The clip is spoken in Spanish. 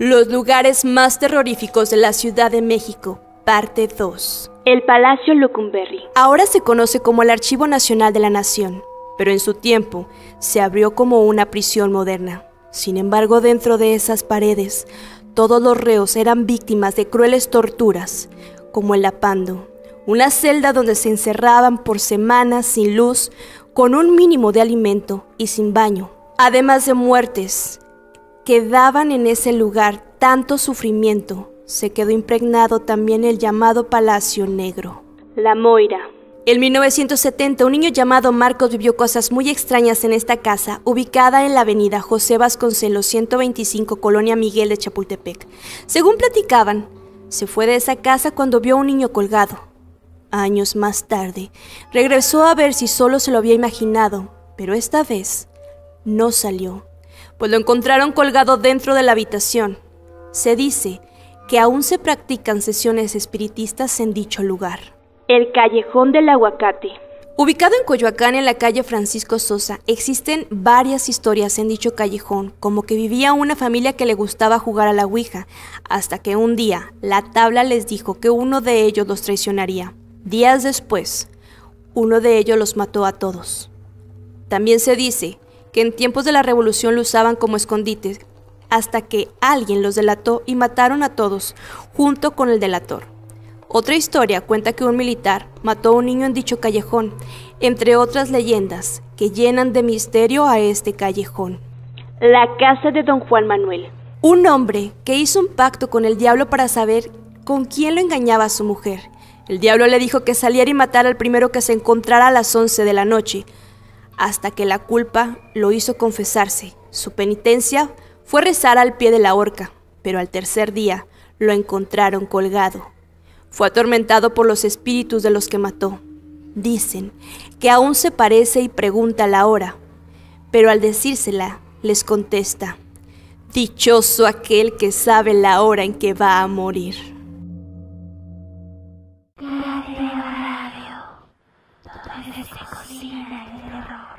Los lugares más terroríficos de la Ciudad de México, parte 2. El Palacio Lucumberri. Ahora se conoce como el Archivo Nacional de la Nación, pero en su tiempo se abrió como una prisión moderna. Sin embargo, dentro de esas paredes, todos los reos eran víctimas de crueles torturas, como el lapando, una celda donde se encerraban por semanas sin luz, con un mínimo de alimento y sin baño, además de muertes que daban en ese lugar tanto sufrimiento, se quedó impregnado también el llamado Palacio Negro. La Moira. En 1970, un niño llamado Marcos vivió cosas muy extrañas en esta casa, ubicada en la avenida José Vasconcelos 125, Colonia Miguel de Chapultepec. Según platicaban, se fue de esa casa cuando vio a un niño colgado. Años más tarde, regresó a ver si solo se lo había imaginado, pero esta vez no salió pues lo encontraron colgado dentro de la habitación. Se dice que aún se practican sesiones espiritistas en dicho lugar. El Callejón del Aguacate. Ubicado en Coyoacán, en la calle Francisco Sosa, existen varias historias en dicho callejón, como que vivía una familia que le gustaba jugar a la Ouija, hasta que un día la tabla les dijo que uno de ellos los traicionaría. Días después, uno de ellos los mató a todos. También se dice que en tiempos de la revolución lo usaban como escondites, hasta que alguien los delató y mataron a todos, junto con el delator. Otra historia cuenta que un militar mató a un niño en dicho callejón, entre otras leyendas que llenan de misterio a este callejón. La casa de don Juan Manuel. Un hombre que hizo un pacto con el diablo para saber con quién lo engañaba a su mujer. El diablo le dijo que saliera y matara al primero que se encontrara a las 11 de la noche, hasta que la culpa lo hizo confesarse. Su penitencia fue rezar al pie de la horca, pero al tercer día lo encontraron colgado. Fue atormentado por los espíritus de los que mató. Dicen que aún se parece y pregunta la hora, pero al decírsela les contesta, Dichoso aquel que sabe la hora en que va a morir. Radio, donde se cocina el terror.